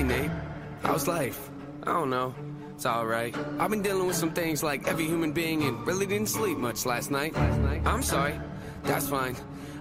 Hey, Nate. How's life? I don't know. It's alright. I've been dealing with some things like every human being and really didn't sleep much last night. I'm sorry. That's fine.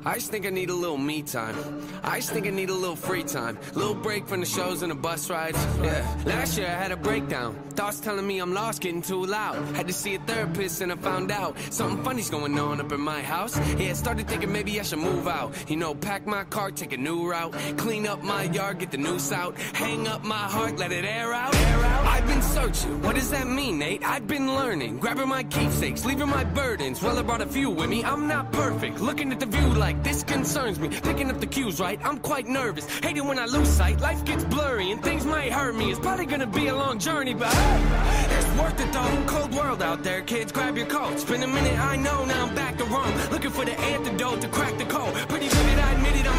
I just think I need a little me time. I just think I need a little free time. Little break from the shows and the bus rides. Yeah. Last year I had a breakdown. Thoughts telling me I'm lost, getting too loud. Had to see a therapist and I found out something funny's going on up in my house. Yeah, started thinking maybe I should move out. You know, pack my car, take a new route. Clean up my yard, get the noose out. Hang up my heart, let it air out. Air out. I've been searching. What does that mean, Nate? I've been learning. Grabbing my keepsakes, leaving my burdens. Well, I brought a few with me. I'm not perfect. Looking at the view like this concerns me. Picking up the cues right. I'm quite nervous. Hating when I lose sight. Life gets blurry and things might hurt me. It's probably gonna be a long journey, but hey, it's worth it though. Cold world out there, kids. Grab your coats. Been a minute, I know. Now I'm back to Rome. Looking for the antidote to crack the code. Pretty good.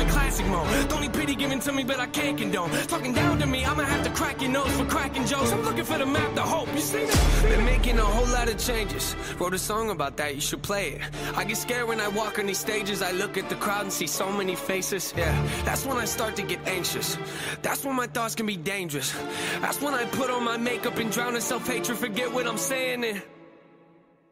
I'm in classic mode. Don't need pity given to me, but I can't condone. Talking down to me, I'ma have to crack your nose for cracking jokes. I'm looking for the map, the hope. You see that? Been making a whole lot of changes. Wrote a song about that. You should play it. I get scared when I walk on these stages. I look at the crowd and see so many faces. Yeah, that's when I start to get anxious. That's when my thoughts can be dangerous. That's when I put on my makeup and drown in self hatred. Forget what I'm saying. And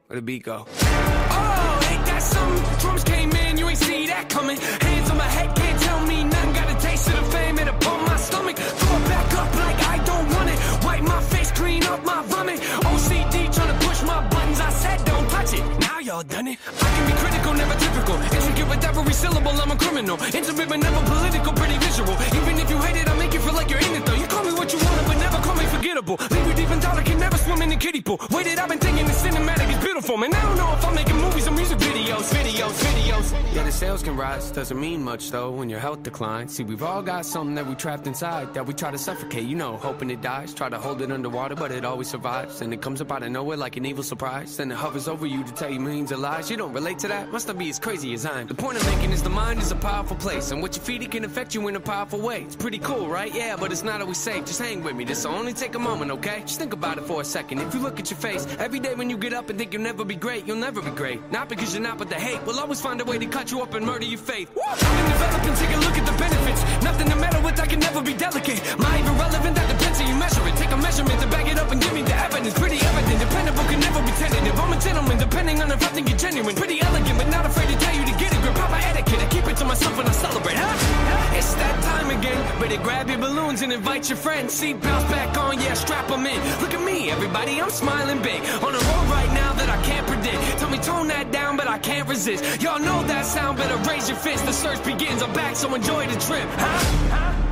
where the beat go? Oh, ain't that something? Drums came in, ain't see that coming. Hands on my head, can't tell me nothing. Got a taste of the fame, it'll pump my stomach. Throw it back up like I don't want it. Wipe my face, clean up my vomit. OCD trying to push my buttons. I said don't touch it. Now y'all done it. I can be critical, never typical. Intricate with every syllable, I'm a criminal. Intimate but never political, pretty visual. Even if you hate it, I make you feel like you're in it though. You call me what you want, but never call me forgettable. Leave you deep in thought, I can never swim in the kiddie pool. Waited, I've been thinking the cinematic beautiful, man. I don't know if I'm making movies or music videos, videos, videos. Yeah, the sales can rise, doesn't mean much though when your health declines. See, we've all got something that we trapped inside that we try to suffocate, you know, hoping it dies. Try to hold it underwater, but it always survives. And it comes up out of nowhere like an evil surprise. Then it hovers over you to tell you millions of lies. You don't relate to that? Must not be as crazy as I'm. The point I'm making is the mind is a powerful place, and what you feed it can affect you in a powerful way. It's pretty cool, right? Yeah, but it's not always safe. Just hang with me. This will only take a moment, okay? Just think about it for a second. If you look at your face every day when you get up and think you'll never be great, you'll never be great. Not because you're not, but the hate will always find a way to cut you up and murder your faith. I've been developing, take a look at the benefits. Nothing to meddle with, I can never be delicate. My irrelevant, that depends how you measure it. Take a measurement to back it up and give me the evidence. Pretty evident, dependable can never be tentative. I'm a gentleman, depending on if I think you're genuine. Pretty elegant, but not afraid to tell you to get it. Grip proper etiquette, I keep it to myself when I celebrate. Huh? It's that time again. Better grab your balloons and invite your friends. Seat belts back on, yeah, strap them in. Look at me, everybody, I'm smiling big. On a road right now I can't predict. Tell me tone that down, but I can't resist. Y'all know that sound, better raise your fist. The search begins, I'm back, so enjoy the trip. Huh? If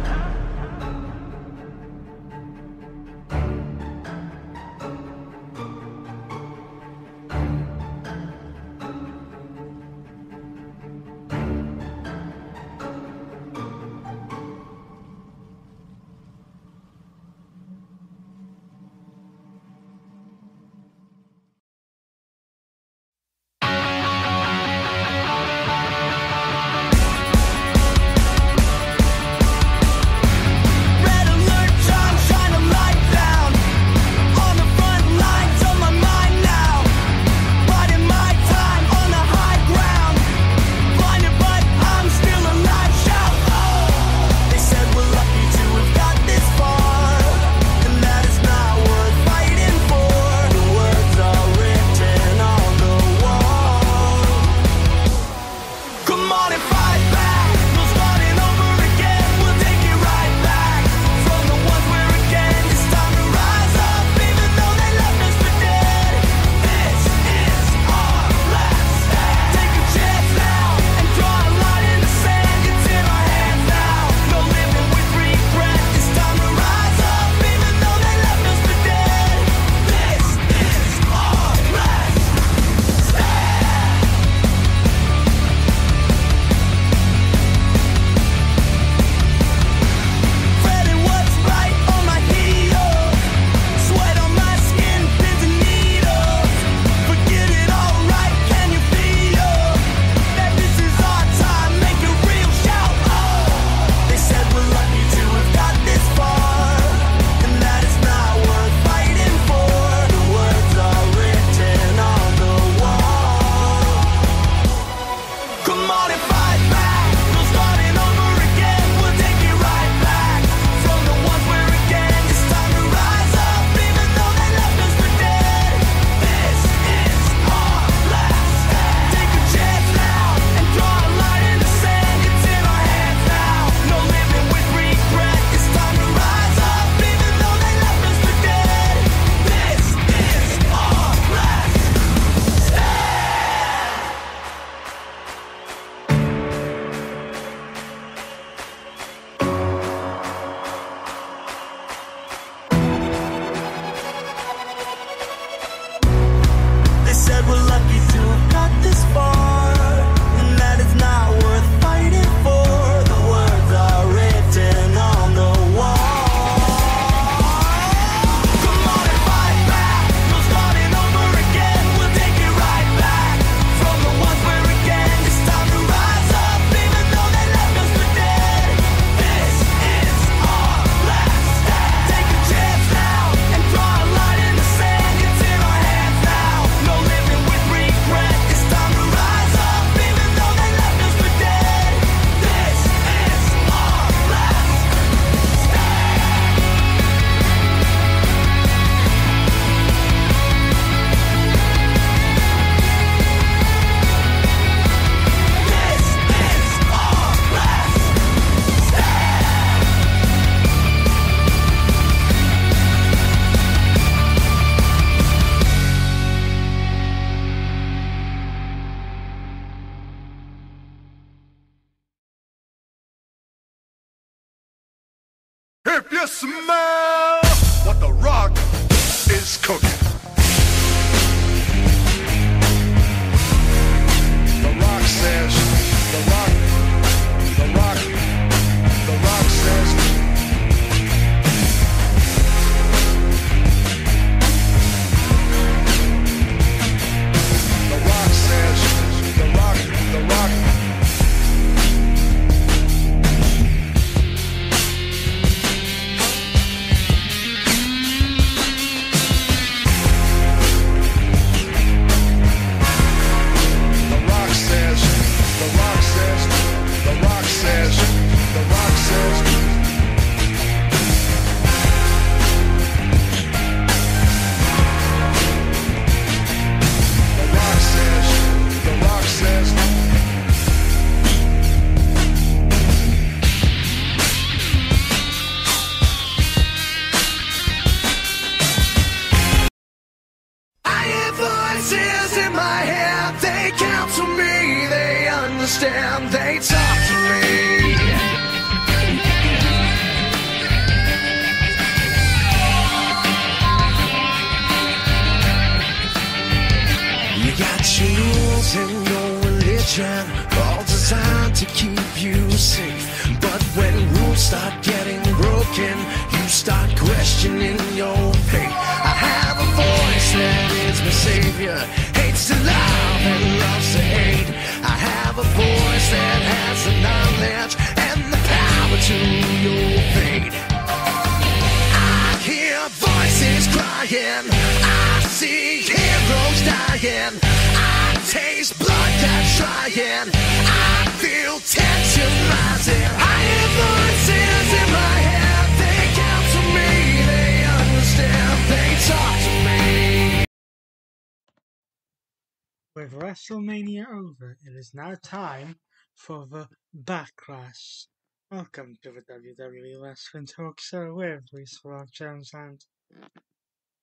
With WrestleMania over, it is now time for the Backlash. Welcome to the WWE Wrestling Talk Show with Rhys Rock Jones and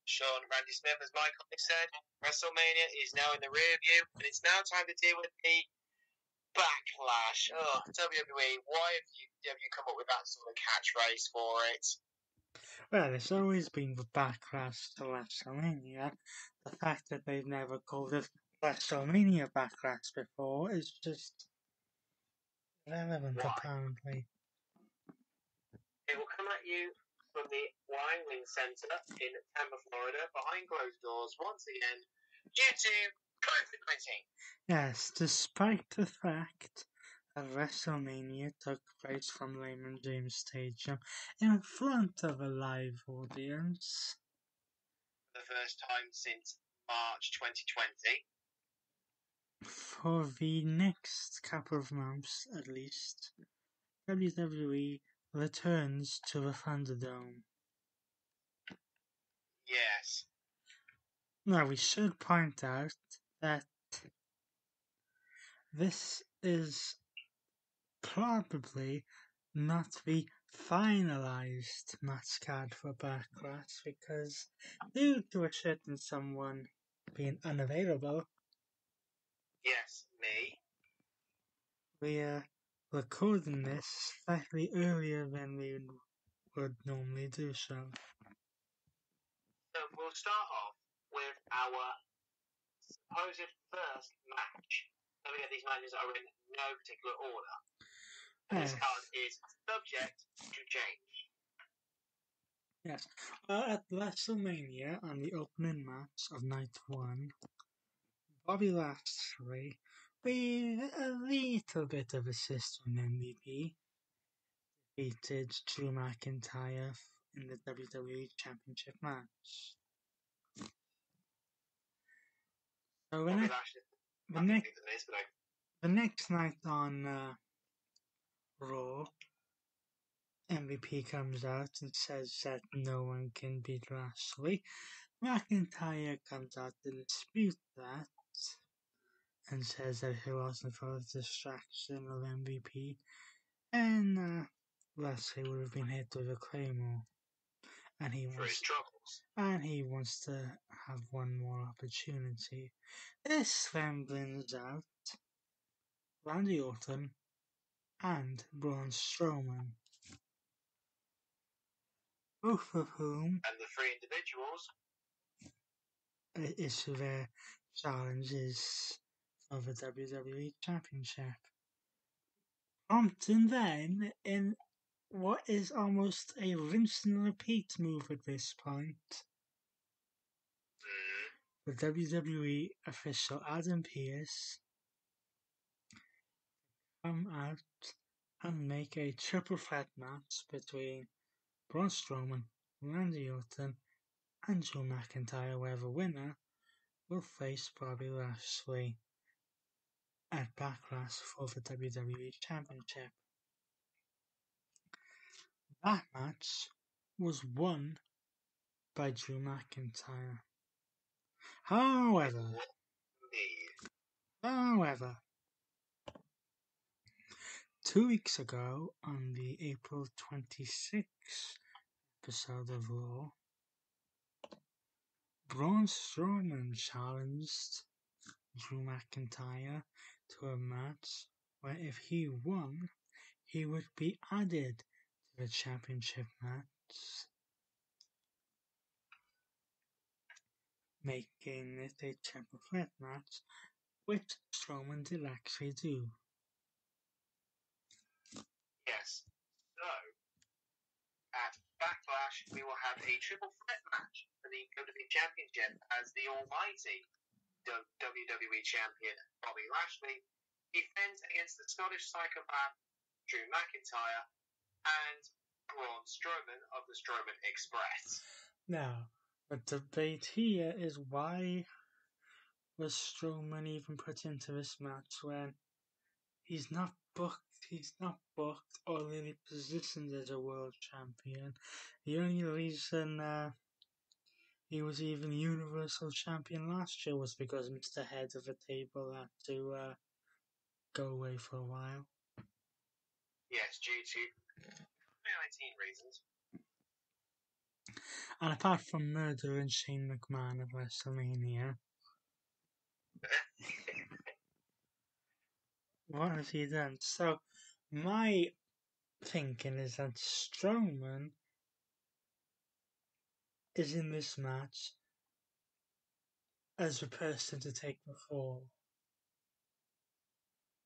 Sean Randy Smith, as Michael said, WrestleMania is now in the rear view, and it's now time to deal with the backlash. Oh, WWE, why have you have you come up with that sort of catchphrase for it? Well, it's always been the Backlash to WrestleMania. The fact that they've never called it WrestleMania Backlash before is just irrelevant, Why? apparently. It will come at you from the Yuengling Center in Tampa, Florida, behind closed doors once again due to COVID nineteen. Yes, despite the fact that WrestleMania took place from Raymond James Stadium in front of a live audience. For the first time since March 2020. For the next couple of months, at least, WWE returns to the Thunderdome. Yes. Now, we should point out that this is probably not the finalized match card for Backlash because, due to a certain someone being unavailable, Yes, me. we are recording this slightly earlier than we would normally do so. So we'll start off with our supposed first match. Don't forget these matches are in no particular order. And this card is subject to change. Yes. Uh, at WrestleMania, on the opening match of night one, Bobby Lashley, with a little bit of assist from MVP, defeated Drew McIntyre in the WWE Championship match. So the, Bobby ne- the, I ne- think than this, but I, the next night on uh, Raw, MVP comes out and says that no one can beat Lashley. McIntyre comes out to dispute that and says that he wasn't for the distraction of MVP and uh, Lashley would have been hit with a claymore. And he for wants and he wants to have one more opportunity. This then brings out Randy Orton and Braun Strowman. both of whom And the three individuals, issue their challenges for the WWE Championship. Prompting then in what is almost a rinse and repeat move at this point. The WWE official Adam Pearce come out and make a triple threat match between Braun Strowman, Randy Orton, and Drew McIntyre, where the winner will face Bobby Lashley at Backlash for the WWE Championship. That match was won by Drew McIntyre. However. However, two weeks ago on the April 26th episode of Raw, Braun Strowman challenged Drew McIntyre to a match where if he won, he would be added to the championship match, making it a triple threat match which Strowman did actually do. Yes. So, at Backlash, we will have a triple threat match for the WWE Championship as the almighty WWE Champion Bobby Lashley defends against the Scottish psychopath Drew McIntyre and Braun Strowman of the Strowman Express. Now, the debate here is why was Strowman even put into this match when he's not booked, he's not booked or really positioned as a world champion. The only reason uh, he was even Universal Champion last year was because Mr. Head of the Table had to uh, go away for a while. Yes, due to 2019 reasons. And apart from murdering Shane McMahon at WrestleMania, what has he done? So, my thinking is that Strowman is in this match as a person to take the fall,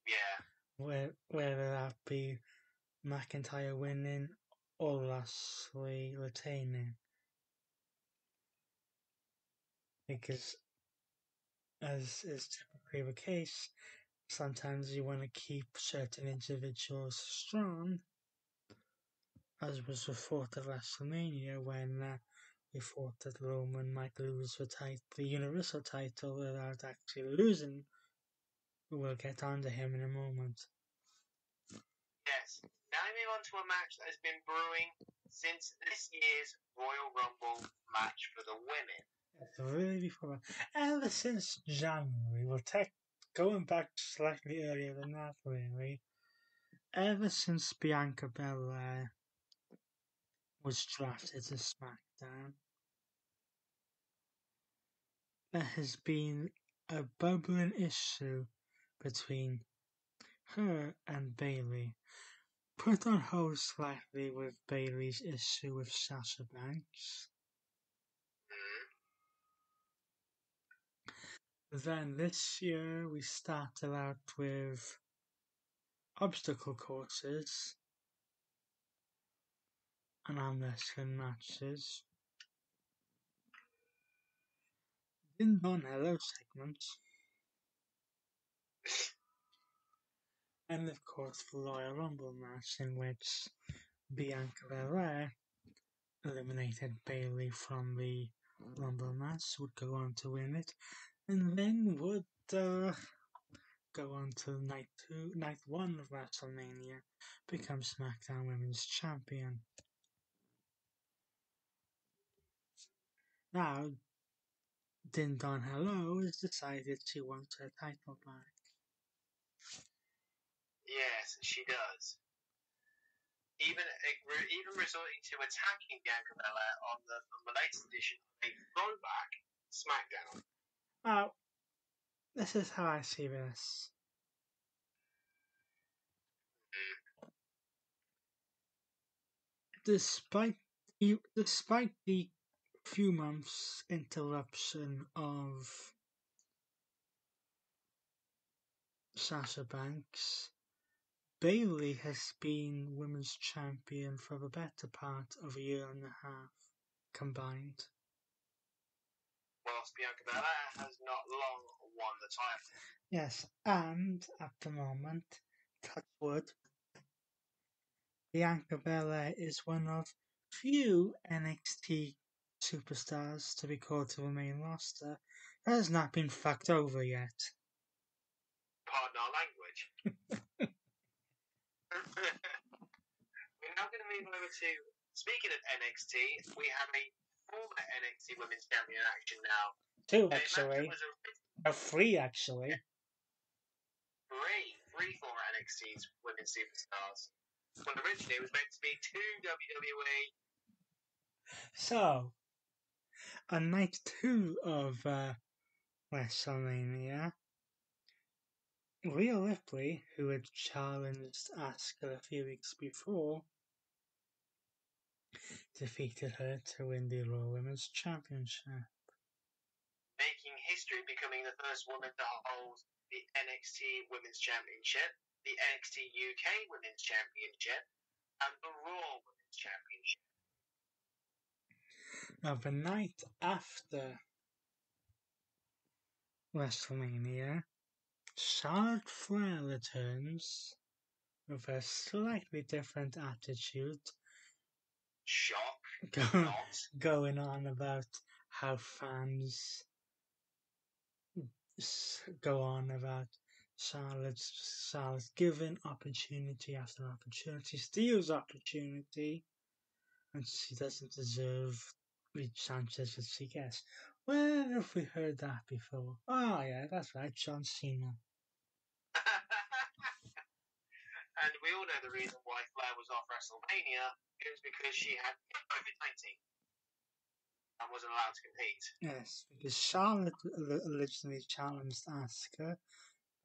Yeah, where, whether that be McIntyre winning or Lashley retaining. Because, as is typically the case, sometimes you want to keep certain individuals strong, as was the thought at WrestleMania when uh, we thought that Roman might lose the the Universal title without actually losing. We'll get on to him in a moment. yes. Now we move on to a match that has been brewing since this year's Royal Rumble match for the women. It's before ever since January. We'll take going back slightly earlier than that, really. Ever since Bianca Belair was drafted to SmackDown, there has been a bubbling issue between her and Bayley. Put on hold slightly with Bayley's issue with Sasha Banks. Then this year we started out with obstacle courses and arm wrestling matches. Ding Dong Hello segments. And of course the Royal Rumble match in which Bianca Belair eliminated Bayley from the Rumble match, would go on to win it, and then would uh, go on to night two, night one of WrestleMania, become SmackDown Women's Champion. Now, Ding Dong Hello has decided she wants her title back. yes, she does. Even uh, even resorting to attacking Bianca Belair on the, on the latest edition of a throwback SmackDown. Now, this is how I see this. Despite E- Despite the few months interruption of Sasha Banks, Bayley has been women's champion for the better part of a year and a half combined. Whilst Bianca Belair has not long won the title. Yes, and at the moment, touch wood, Bianca Belair is one of few NXT superstars to be called to the main roster that has not been fucked over yet. Pardon our language. We're now going to move over to, speaking of NXT, we have a former NXT Women's Champion in action now. Two, actually. a No, three, actually. three, three former NXT's women's superstars. Well, originally it was meant to be two. WWE. So, on night two of uh, WrestleMania, Rhea Ripley, who had challenged Asuka a few weeks before, defeated her to win the Raw Women's Championship. making history, becoming the first woman to hold the NXT Women's Championship, the NXT UK Women's Championship, and the Raw Women's Championship. Now, the night after WrestleMania, Charlotte Flair returns with a slightly different attitude, Shock, go, going on about how fans go on about Charlotte's Charlotte given opportunity after opportunity, steals opportunity, and she doesn't deserve the chances that she gets. Where have we heard that before? Oh yeah, that's right, John Cena. And we all know the reason why Flair was off WrestleMania. It was because she had COVID 19 and wasn't allowed to compete. Yes, because Charlotte originally challenged Asuka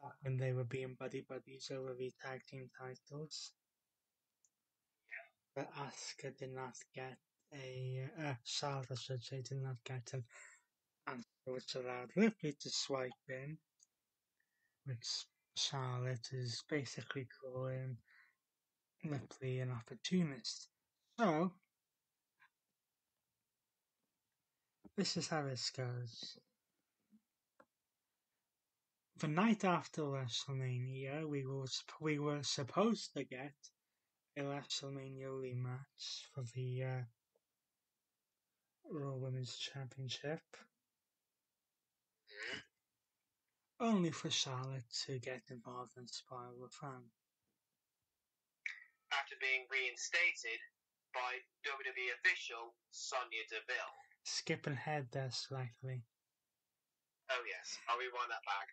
back when they were being buddy buddies over the tag team titles. But Asuka did not get a uh, Charlotte, I should say, did not get an answer, which allowed Ripley to swipe in, which Charlotte is basically calling Ripley an opportunist. So, this is how this goes. The night after WrestleMania, we were we were supposed to get a WrestleMania rematch for the uh, Raw Women's Championship, only for Charlotte to get involved and spoil the fun. After being reinstated by WWE official Sonya Deville. Skipping ahead there slightly. Oh, yes, I'll rewind that back.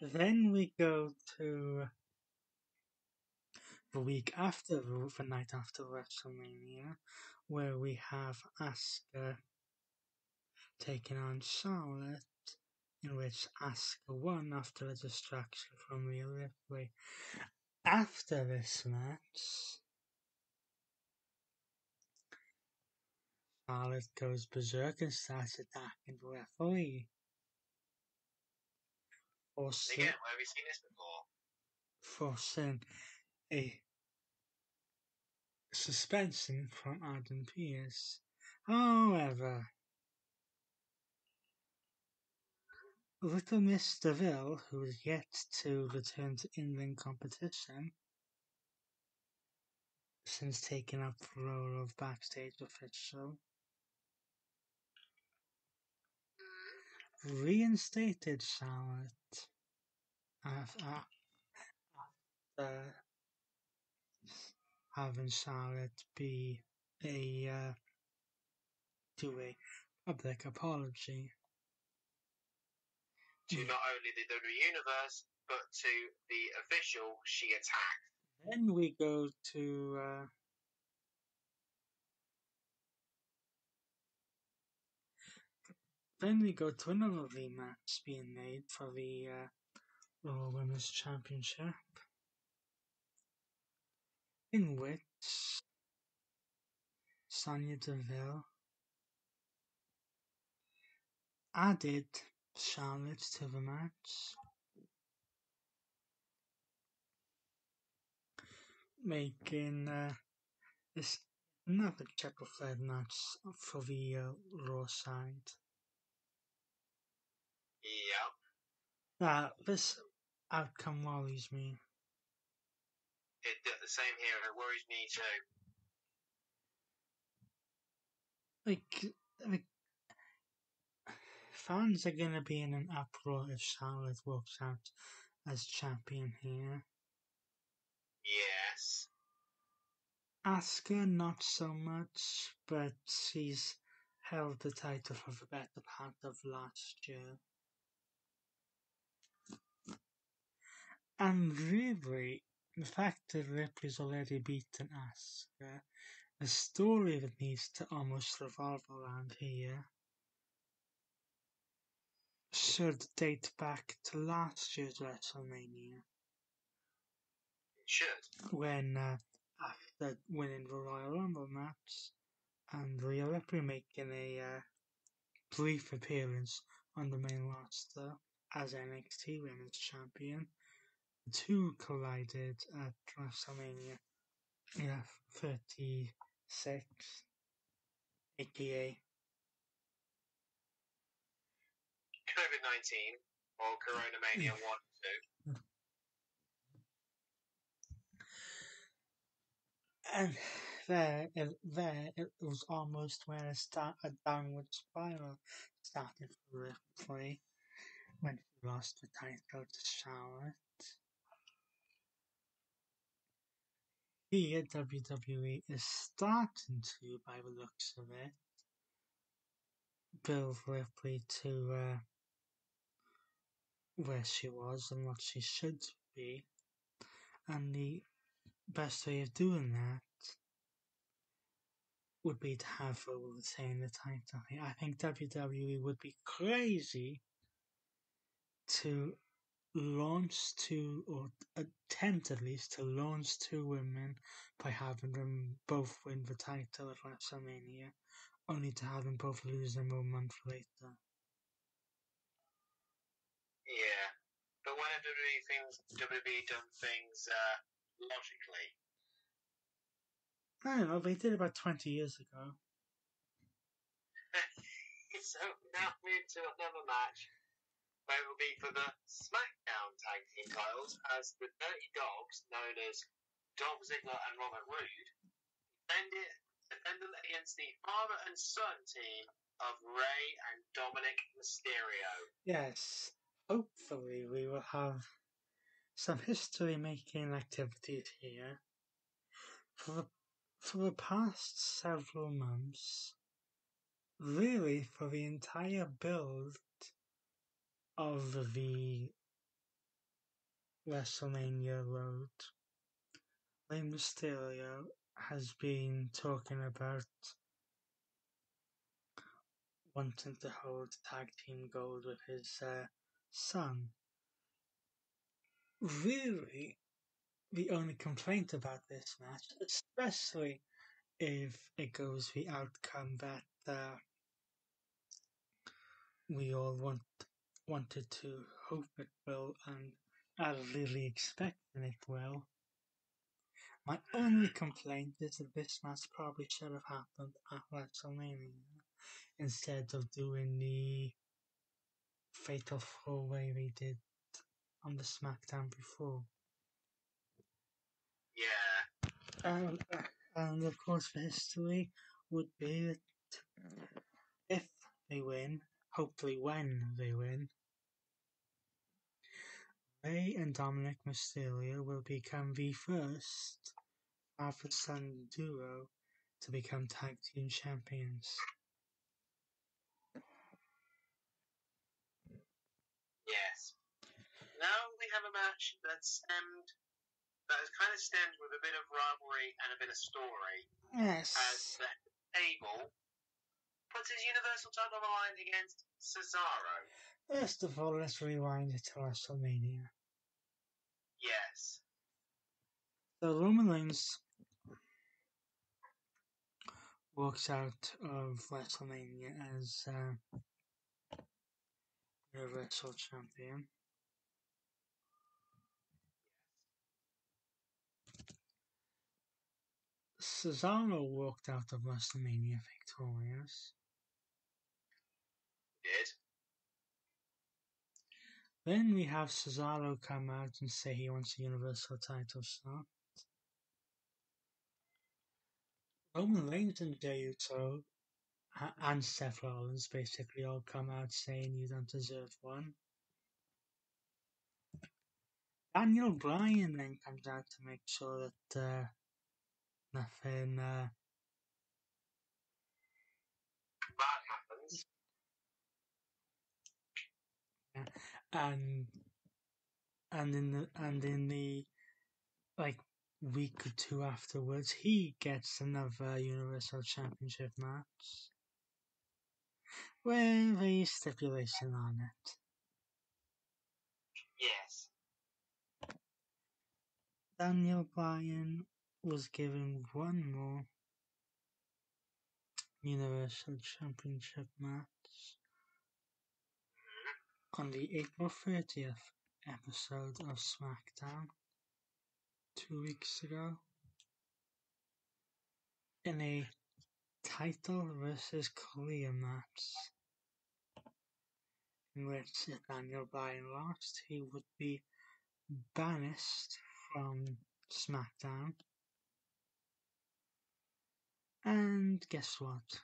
Then we go to the week after the night after WrestleMania, where we have Asuka taking on Charlotte, in which Asuka won after a distraction from Rhea Ripley. After this match, Charlotte goes berserk and starts attacking the referee. Forcing, Again, where have we seen this before? forcing a suspension from Adam Pearce. However, Little Miss DeVille, who is yet to return to in-ring competition, since taking up the role of backstage official, reinstated Charlotte after having Charlotte be a uh, do a public apology. To not only the WWE Universe, but to the official she attacked. Then we go to uh, then we go to another rematch being made for the uh, Women's Championship, in which Sonya Deville added Charlotte to the match, making uh, this another triple threat match for the uh, Raw side. Yeah, Uh, this outcome worries me. it, the same here. It worries me too. Like, like fans are gonna be in an uproar if Charlotte walks out as champion here. Yes. Asuka not so much, but she's held the title for the better part of last year. And really, the fact that Ripley's already beaten Asuka, a story that needs to almost revolve around here, should date back to last year's WrestleMania, It should. when uh, after winning the Royal Rumble match, and Rhea Ripley making a uh, brief appearance on the main roster as NXT Women's Champion. The two collided at WrestleMania yeah, 36, aka COVID 19 or Corona Mania 1 and 2. and there, it, there it was almost where a, start, a downward spiral started for Ripley when she lost the title to Charlotte. Here, WWE is starting to, by the looks of it, build Ripley to uh, where she was and what she should be. And the best way of doing that would be to have her retain the title. I think WWE would be crazy to launch two, or attempt at least, to launch two women by having them both win the title at WrestleMania, only to have them both lose them a month later. Yeah. But when WWE, things, WWE done things uh, logically? I don't know, they did it about 20 years ago. so now move to another match where it will be for the SmackDown Tag Team titles as the Dirty Dogs, known as Dolph Ziggler and Robert Roode, defended, defended against the father and son team of Rey and Dominic Mysterio. Yes, hopefully we will have some history making activities here. For the, for the past several months, really for the entire build of the WrestleMania road, Rey Mysterio has been talking about wanting to hold tag team gold with his uh, son. Really, the only complaint about this match, especially if it goes the outcome that uh, we all want wanted to hope it will and are really expecting it will. My only complaint is that this match probably should have happened at WrestleMania instead of doing the fatal four way we did on the SmackDown before. Yeah. And, uh, and of course, the history would be that if they win, hopefully when they win, Rey and Dominic Mysterio will become the first father son duo to become tag team champions. Yes. Now we have a match that stemmed, that has kind of stemmed with a bit of rivalry and a bit of story. As Yes. the table puts his Universal title on the line against Cesaro. First of all, let's rewind it to WrestleMania. Yes. So Roman Reigns walks out of WrestleMania as uh, Universal Champion. Cesaro walked out of WrestleMania victorious. Did. Then we have Cesaro come out and say he wants a Universal title shot. Roman Reigns and Jey Uso and Seth Rollins basically all come out saying you don't deserve one. Daniel Bryan then comes out to make sure that uh, nothing uh, That happens. and and in the and in the like week or two afterwards he gets another universal championship match with a stipulation on it Yes. daniel bryan was given one more universal championship match mm-hmm. on the april 30th episode of smackdown two weeks ago in a title versus career match in which if Daniel Bryan lost, he would be banished from SmackDown. And guess what?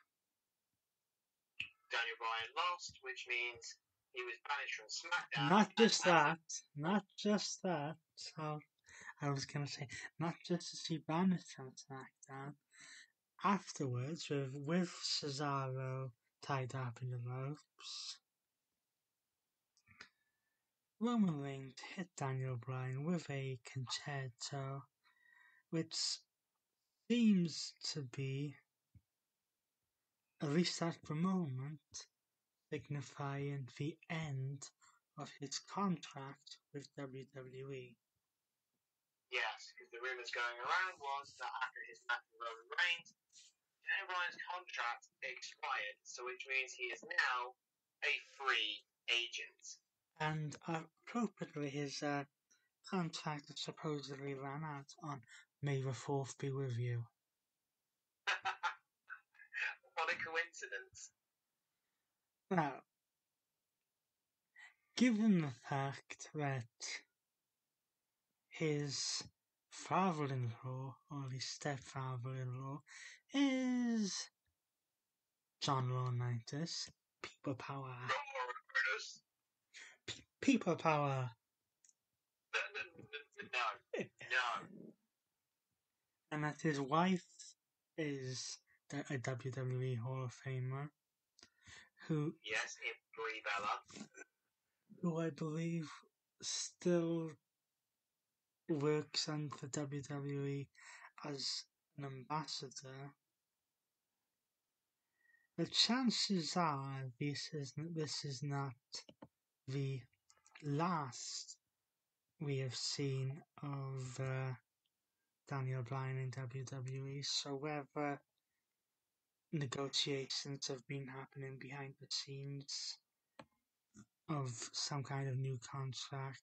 Daniel Bryan lost, which means he was banished from SmackDown. Not just that, not just that. So I was gonna say, not just is he banished from SmackDown. Afterwards, with with Cesaro tied up in the ropes, Roman Reigns hit Daniel Bryan with a Con-Chair-To, which seems to be, at least at the moment, signifying the end of his contract with. WWE. Yes, because the rumours going around was that after his match with Roman Reigns, Daniel Bryan's contract expired, so which means he is now a free agent. And uh, appropriately, his uh, contract supposedly ran out on May the 4th be with you. what a coincidence. Now, given the fact that his father-in-law, or his stepfather-in-law, is John Laurinaitis, people power. Pe- people power, No, no, and that his wife is a WWE Hall of Famer, who Yes, Brie Bella. who I believe still works under WWE as an ambassador. The chances are this is this is not the last we have seen of uh, Daniel Bryan in WWE. So whether negotiations have been happening behind the scenes of some kind of new contract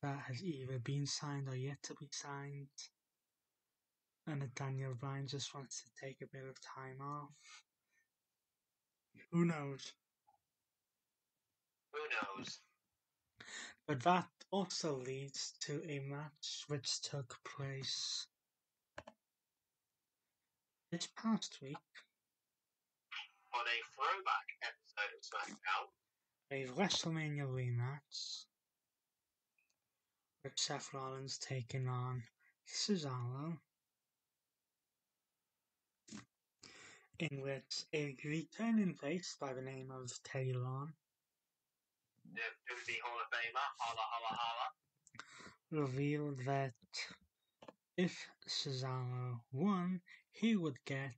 that has either been signed or yet to be signed, and that Daniel Bryan just wants to take a bit of time off. Who knows? Who knows? But that also leads to a match which took place this past week, On a throwback episode of SmackDown, a WrestleMania rematch with Seth Rollins taking on Cesaro, in which a returning face by the name of Teddy Long the WWE Hall of Famer, holla holla holla. revealed that if Cesaro won, he would get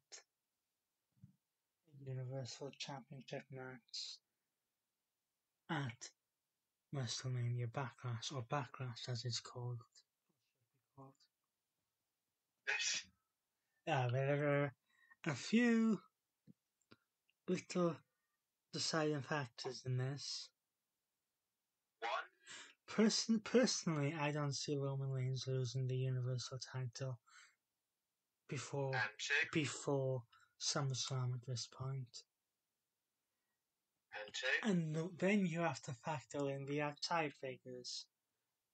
a Universal Championship match at WrestleMania Backlash, or Backlash as it's called. What should be called? Uh, whatever. A few little deciding factors in this. One, Person, personally, I don't see Roman Reigns losing the Universal title before before SummerSlam at this point. and. And then you have to factor in the outside figures.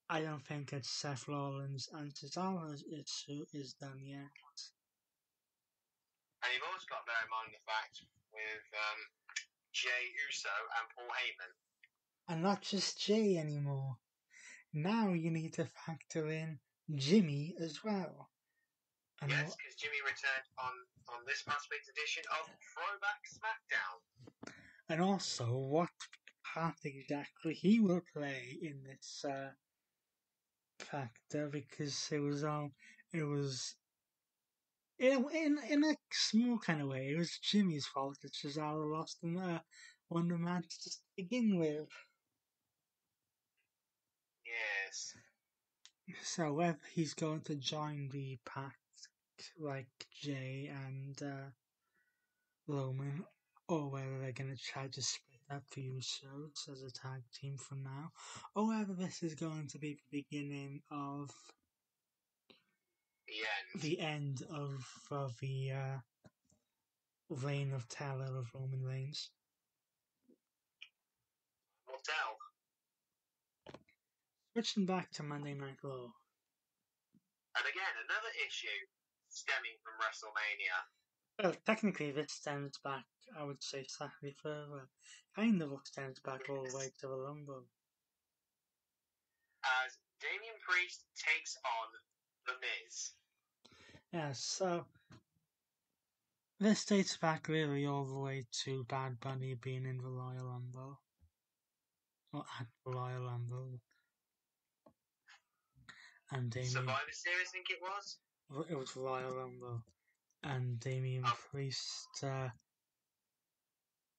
I don't think it's Seth Rollins and Cesaro's issue is done yet. And you've also got to bear in mind the fact with um, Jey Uso and Paul Heyman. And not just Jay anymore. Now you need to factor in Jimmy as well. And yes, because Jimmy returned on, on this past week's edition of Throwback SmackDown. and also what part exactly he will play in this uh, factor because it was all it was in in in a small kind of way it was Jimmy's fault that Cesaro lost in uh, the match to begin with. Yes. So whether he's going to join the pack like Jey and uh, Roman, or whether they're going to try to split up the Usos as a tag team for now, or whether this is going to be the beginning of The end. the end of, of the uh, reign of terror of Roman Reigns. Tell. Switching back to Monday Night Raw. And again, another issue stemming from WrestleMania. Well, technically, this stems back, I would say, slightly further. Kind of extends back all the way to the Rumble. As Damian Priest takes on The Miz. Yes, so this dates back really all the way to Bad Bunny being in the Royal Rumble. Or at the Royal Rumble. And Damian, Survivor Series, I think it was. it was Royal Rumble. And Damian Oh. Priest uh,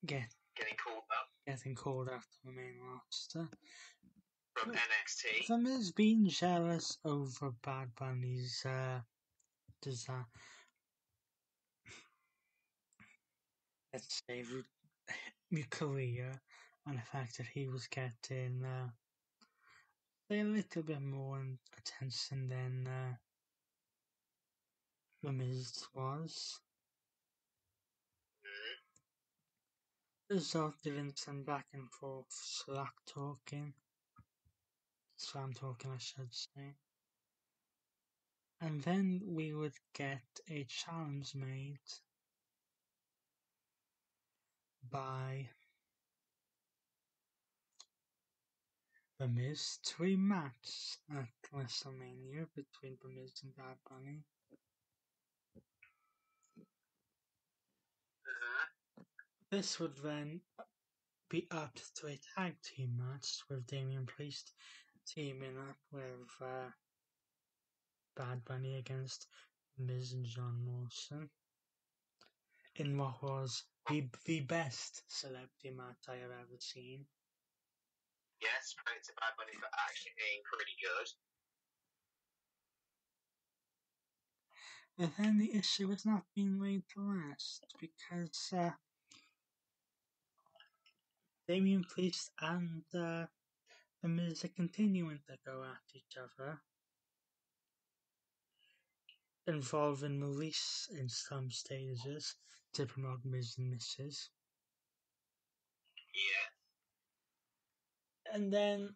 get, Getting called up getting called out to the main roster. From NXT. The Miz being jealous over Bad Bunny's uh, design. Let's say the career and the fact that he was getting uh, a little bit more attention than uh, the Miz was. Mhm. Resulted in some back and forth slack talking. Slam talking, I should say. And then we would get a challenge made by The Miz to a match at WrestleMania between The Miz and Bad Bunny. Mhm. This would then be up to a tag team match with Damian Priest teaming up with uh, Bad Bunny against Miz and John Morrison in what was the, the best celebrity match I have ever seen. Yes, credit to Bad Bunny for actually being pretty good. But then the issue was not being laid to last because uh, Damian Priest and uh, The Miz are continuing to go at each other, involving Maryse in some stages to promote Miz and Mrs. Yeah. And then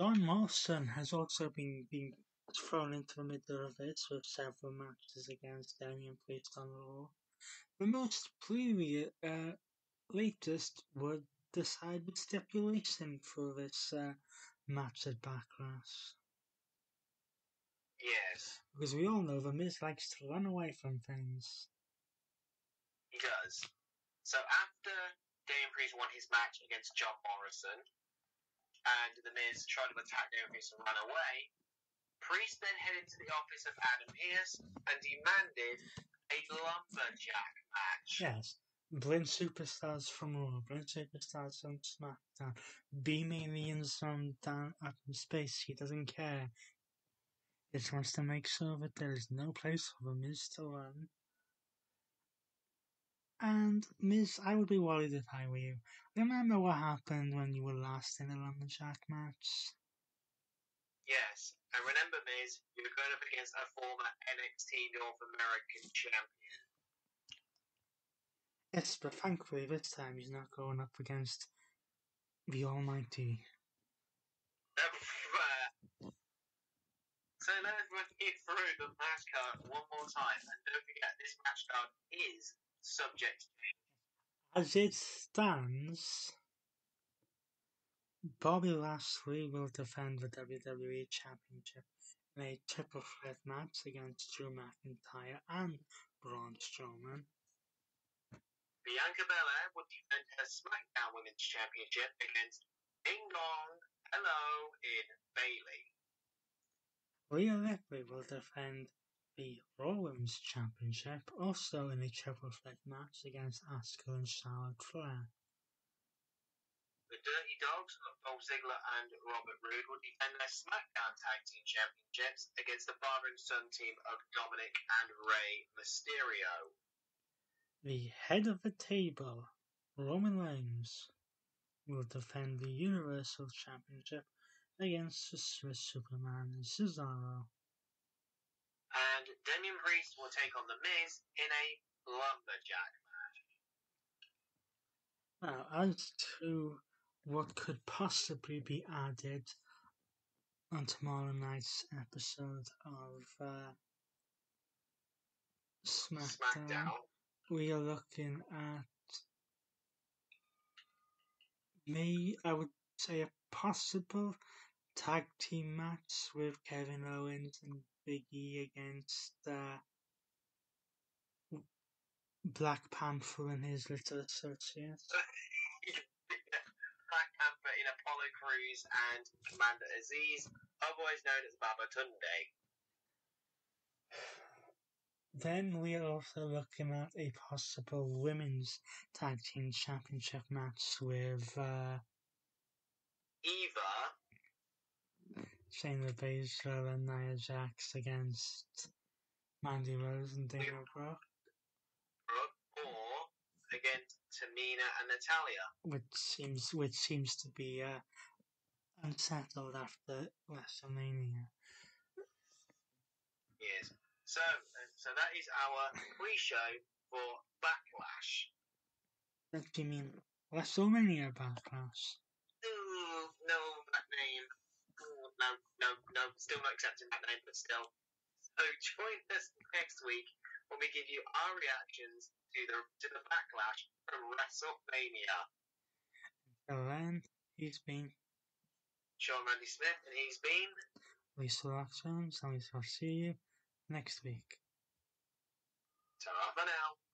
John Morrison has also been, been thrown into the middle of this with several matches against Damian Priest on Raw. The most previous, uh, latest would decide the stipulation for this uh, match at Backlash. Yes, Because we all know The Miz likes to run away from things. he does. So after Damian Priest won his match against John Morrison, and The Miz tried to attack Damian Priest and run away, Priest then headed to the office of Adam Pearce and demanded a lumberjack match. Yes. Blend superstars from Raw, blend superstars from SmackDown, beam aliens from down in space. He doesn't care. He just wants to make sure that there is no place for the Miz to run. And Miz, I would be worried if I were you. Remember what happened when you were last in a lumberjack match? Yes, and remember, Miz, you're going up against a former NXT North American champion. Yes, but thankfully this time he's not going up against the Almighty. so let's run you through the match card one more time, and don't forget this match card is subject to change. As it stands, Bobby Lashley will defend the WWE Championship in a triple threat match against Drew McIntyre and Braun Strowman. Bianca Belair would defend her SmackDown Women's Championship against Ding Dong Hello in Bayley. Rhea Ripley will defend the Raw Women's Championship, also in a triple threat match against Asuka and Charlotte Flair. The Dirty Dogs of Dolph Ziggler and Robert Roode will defend their SmackDown Tag Team Championships against the father and son team of Dominic and Rey Mysterio. The head of the table, Roman Reigns, will defend the Universal Championship against the Swiss Superman Cesaro. And Damian Priest will take on The Miz in a lumberjack match. Now, as to what could possibly be added on tomorrow night's episode of uh, SmackDown, SmackDown. We are looking at me, I would say a possible tag team match with Kevin Owens and Big E against uh, Black Panther and his little associates. Black Panther in Apollo Crews and Commander Azeez, otherwise known as Babatunde. Then we are also looking at a possible women's tag team championship match with uh, Eva Shayna Baszler and Nia Jax against Mandy Rose and Dana Brooke, Brooke or against Tamina and Natalya. which seems which seems to be uh, unsettled after WrestleMania. Yes. So, so that is our pre-show for Backlash. What do you mean WrestleMania Backlash? Ooh, no, that name. Ooh, no, no, no. Still not accepting that name, but still. So join us next week when we give you our reactions to the to the Backlash from WrestleMania. Till then, he's been Sean Randy Smith, and he's been. Lisa Jones, and we shall see you next week. Ta-ra for now.